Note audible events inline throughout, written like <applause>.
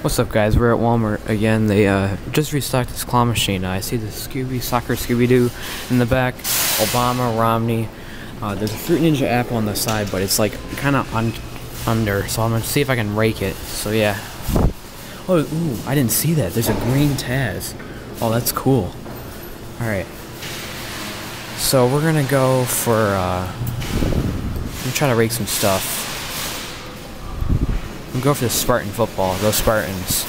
What's up, guys? We're at Walmart again. They uh, just restocked this claw machine. I see the Scooby Soccer Scooby Doo in the back, Obama, Romney. Uh, there's a Fruit Ninja apple on the side, but it's like kind of un under. So I'm gonna see if I can rake it. So yeah. Oh, ooh, I didn't see that. There's a green Taz. Oh, that's cool. All right. So we're gonna go for. Uh, I'm gonna to rake some stuff. I'm go for the Spartan football. Go Spartans.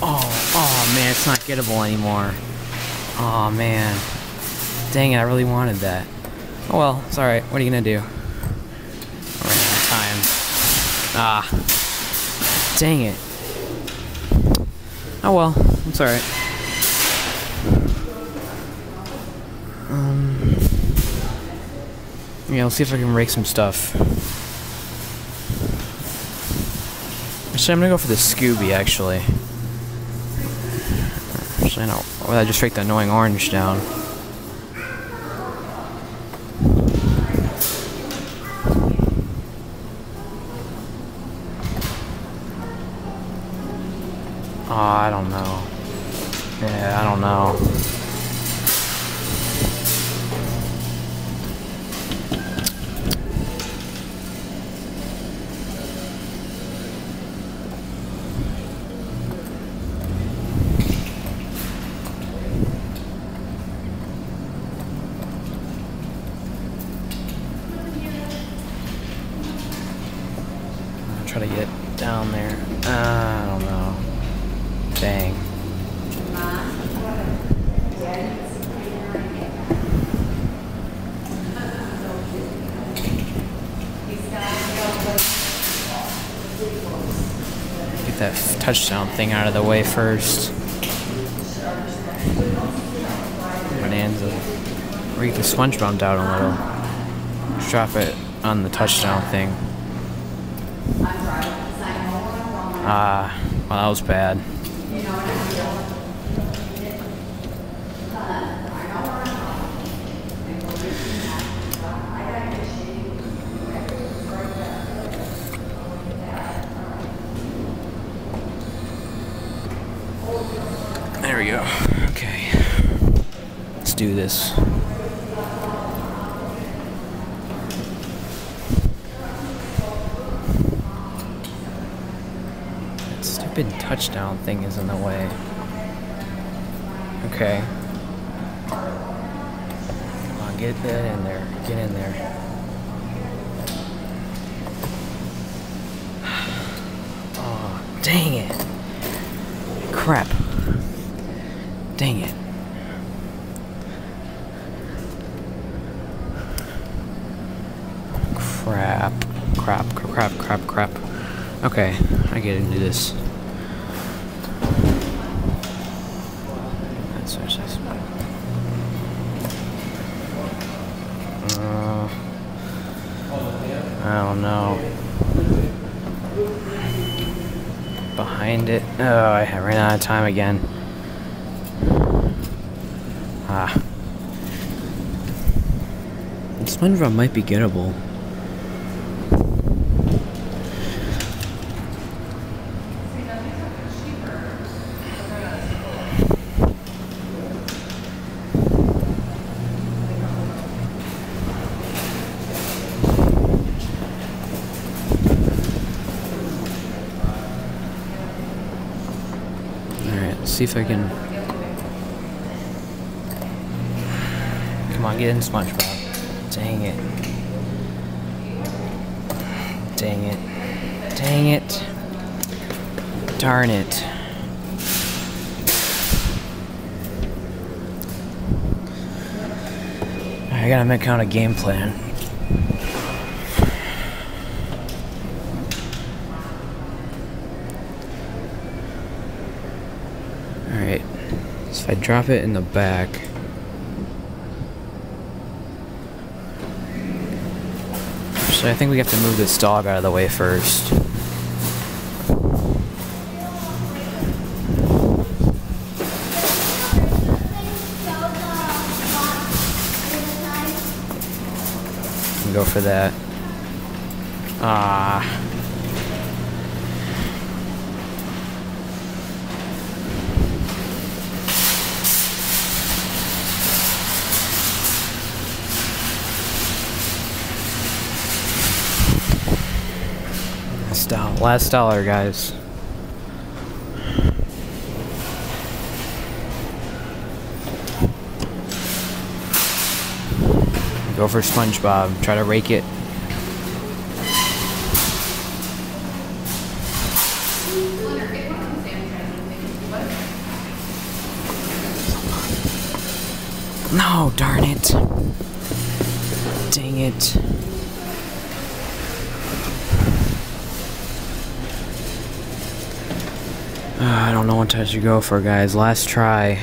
Oh, oh man, it's not gettable anymore. Oh man. Dang it, I really wanted that. Oh well, it's alright. What are you gonna do? Ran out of time. Ah. Dang it. Oh well, it's alright. Um. Yeah, let's see if I can rake some stuff. Actually, I'm gonna go for the Scooby, actually. Actually, no. Well, I just raked the annoying orange down. Touchdown thing out of the way first. Bonanza. You can SpongeBob out a little. Drop it on the touchdown thing. Ah, well, that was bad. There we go. Okay. Let's do this. That stupid touchdown thing is in the way. Okay. Come on, get that in there. Get in there. <sighs> Oh, dang it. Crap. Dang it. Crap. Crap, crap, crap, crap. Okay, I get into this. Uh, I don't know. Behind it. Oh, I ran out of time again. Ah. SpongeBob might be gettable. Alright, see if I can. Come on, get in SpongeBob. Dang it. Dang it. Dang it. Darn it. I gotta make out a game plan. Alright. So if I drop it in the back. Actually, I think we have to move this dog out of the way first. Go for that. Ah. Last dollar, guys. Go for SpongeBob. Try to rake it. No, darn it. Dang it. Uh, I don't know what I should go for, guys. Last try.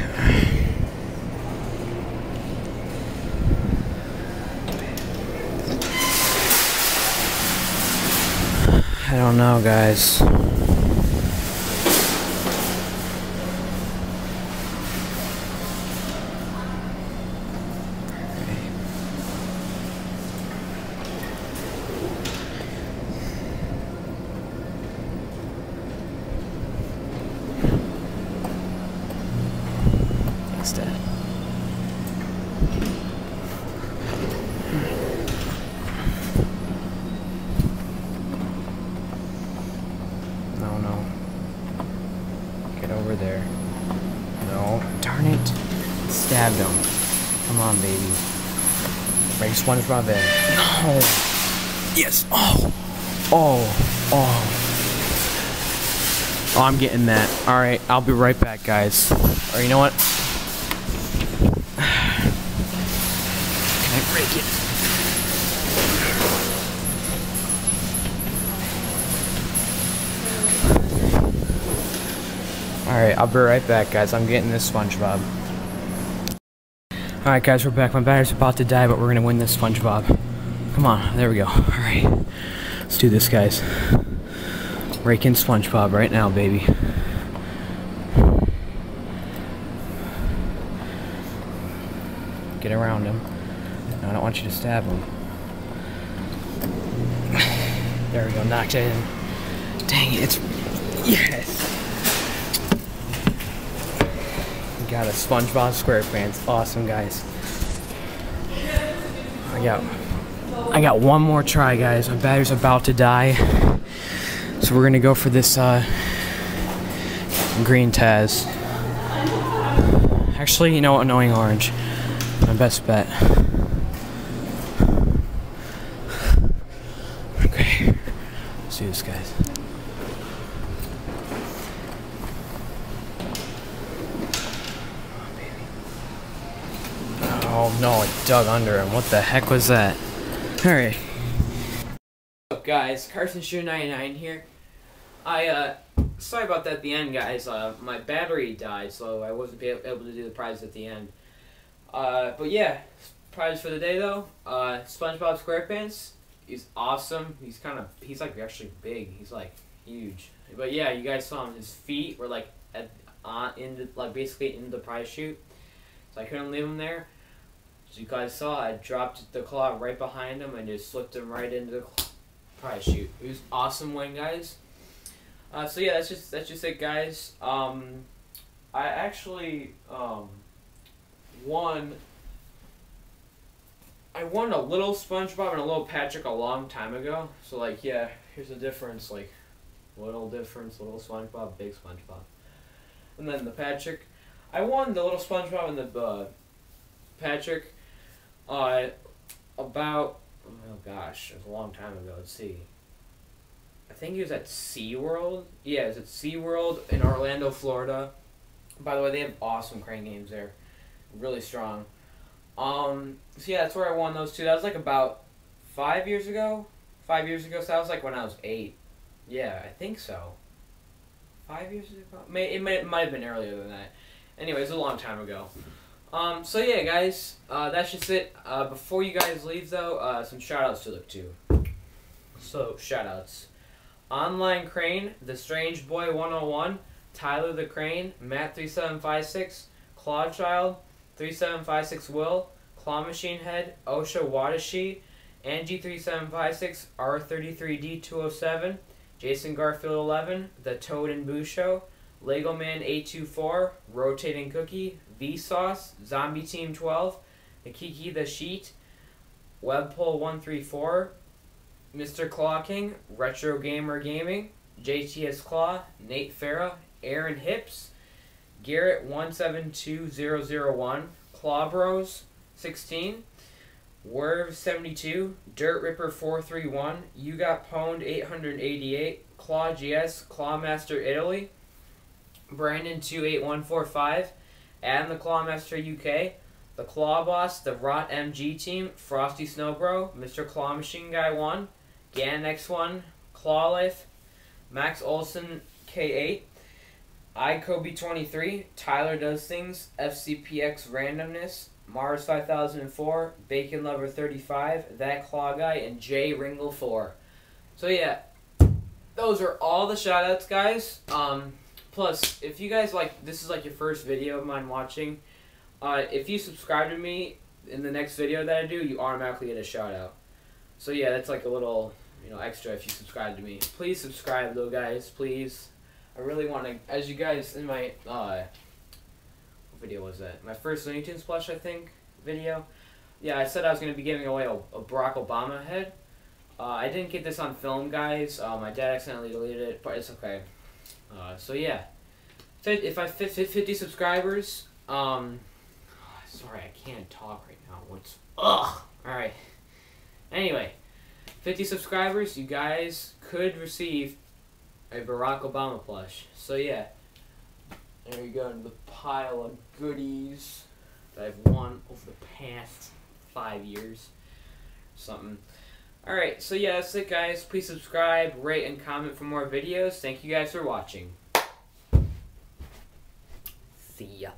I don't know, guys. Thanks, Dad. No, no. Get over there. No. Darn it. Him. Come on, baby. Break SpongeBob in. No. Yes. Oh. Oh. Oh. Oh, I'm getting that. Alright, I'll be right back, guys. Or you know what? <sighs> Can I break it? Alright, I'll be right back, guys. I'm getting this SpongeBob. Alright, guys, we're back. My battery's about to die, but we're gonna win this SpongeBob. Come on, there we go. Alright. Let's do this, guys. Rake in SpongeBob right now, baby. Get around him. No, I don't want you to stab him. There we go, knocked it in. Dang it, it's. Yes! We got a SpongeBob SquarePants. Awesome, guys. I got. I got one more try, guys. My battery's about to die. So we're gonna go for this uh, green Taz. Actually, you know what? Annoying orange. My best bet. Okay. Let's do this, guys. Oh no, it dug under him. What the heck was that? Alright. What's up guys, Carson Shoe 99 here. I uh sorry about that at the end guys. Uh my battery died so I wasn't able to do the prize at the end. Uh but yeah, prize for the day though. Uh SpongeBob SquarePants. He's awesome. He's kind of he's like actually big. He's like huge. But yeah, you guys saw him. His feet were like at on in the like basically in the prize chute. So I couldn't leave him there. As you guys saw, I dropped the claw right behind him and just slipped him right into the prize chute. It was awesome win, guys. Uh, so yeah, that's just that's just it, guys. Um, I actually um, won. I won a little SpongeBob and a little Patrick a long time ago. So like, yeah, here's the difference. Like, little difference, little SpongeBob, big SpongeBob, and then the Patrick. I won the little SpongeBob and the uh, Patrick. Uh, about oh gosh, it was a long time ago. Let's see. I think he was at SeaWorld. Yeah, it was at SeaWorld in Orlando, Florida. By the way, they have awesome crane games there. Really strong. Um, so yeah, that's where I won those two. That was like about five years ago. Five years ago, so that was like when I was eight. Yeah, I think so. Five years ago? May it, might have been earlier than that. Anyway, Anyways, a long time ago. Um, so yeah, guys, uh, that's just it. Uh, before you guys leave, though, uh, some shout-outs to look to. So, shout-outs. Online Crane, The Strange Boy 101, Tyler the Crane, Matt3756, Clawchild, 3756 Will, Claw Machine Head, Osha Wadashi, Angie3756, R33D207, Jason Garfield 11, The Toad and Boo Show, Lego Man 824, Rotating Cookie, Vsauce, Zombie Team 12, Kiki the Sheet, Webpole 134, Mr. Claw King, Retro Gamer Gaming, JTS Claw, Nate Farah, Aaron Hips, Garrett 172001, Claw Bros 16, Werv 72, Dirt Ripper 431, You Got Pwned 888, Claw GS, Clawmaster Italy, Brandon 28145, and the Clawmaster UK, the Claw Boss, the Rot MG Team, Frosty Snowbro, Mr. Claw Machine Guy 1, Gan X1, Claw Life, Max Olson K8, iKobe23, Tyler Does Things, FCPX Randomness, Mars 5004, Bacon Lover 35, That Claw Guy, and J Ringle 4. So yeah, those are all the shoutouts, guys. Um, plus, if you guys like, this is like your first video of mine watching, uh, if you subscribe to me in the next video that I do, you automatically get a shout out. So yeah, that's like a little, you know, extra if you subscribe to me. Please subscribe though, guys, please. I really want to, as you guys in my, uh, what video was that? My first Looney Tunes plush, I think, video. Yeah, I said I was going to be giving away a, a Barack Obama head. Uh, I didn't get this on film, guys. Uh, my dad accidentally deleted it, but it's okay. Uh, so yeah, if I fit 50 subscribers, um, <sighs> sorry, I can't talk right now. What's ugh? All right. Anyway, 50 subscribers, you guys could receive a Barack Obama plush. So yeah, there you go, the pile of goodies that I've won over the past five years. Something. Alright, so yeah, that's it guys. Please subscribe, rate, and comment for more videos. Thank you guys for watching. See ya.